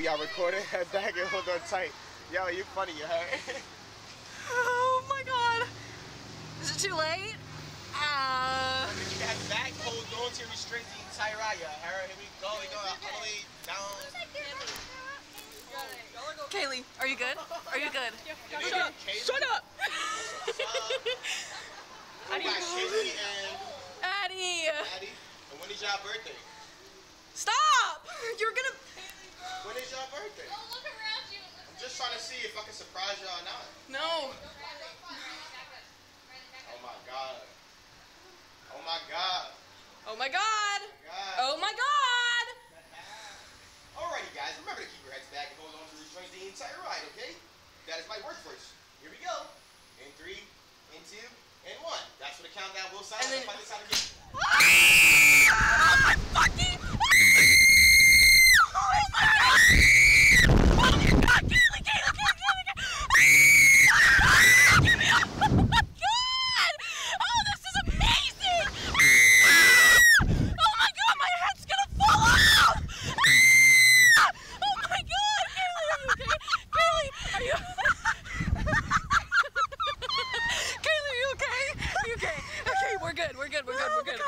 We are recording. Head back and hold on tight. Yo, you funny, you heard? Oh my god. Is it too late? Uh, Keep your head back, hold on to restraint the entire ride. You heard? Here we go. We go all the way down. Kayleigh, are you good? Are you good? Shut up. Shut up! We got Shizzy and Addie! Addie. And when is y'all birthday? Stop! You're gonna. When is y'all birthday? Don't look around you. I'm just trying to see if I can surprise y'all or not. No. Oh my god. Oh my god. Oh my god! God. Oh my god! Alrighty guys, remember to keep your heads back and hold on to restraint the entire ride, okay? That is my word first. Here we go. In three, in two, and one. That's what the countdown will sound. And then- If I decide to get- Oh my fucking! Oh my god! Oh my god! Kayleigh, Kayleigh, Kayleigh, Kayleigh! Get me up! Oh my god! Oh, this is amazing! Oh my god, my head's gonna fall off! Oh my god! Kayleigh, are you okay? Kayleigh, are you? Kayleigh, are you okay? Are you okay? Okay, we're good. We're good. We're good. We're good.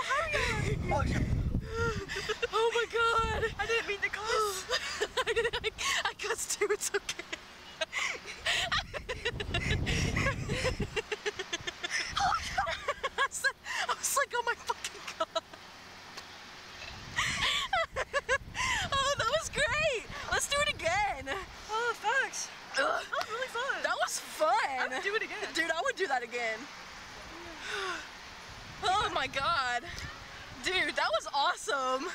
Oh my god! I didn't mean to cuss. I, didn't, I, I cussed too. It's okay. I, said, I was like, oh my fucking god. oh, that was great. Let's do it again. Oh, thanks. Ugh. That was really fun. That was fun. I would do it again. Dude, I would do that again. Oh my god. Dude, that was awesome.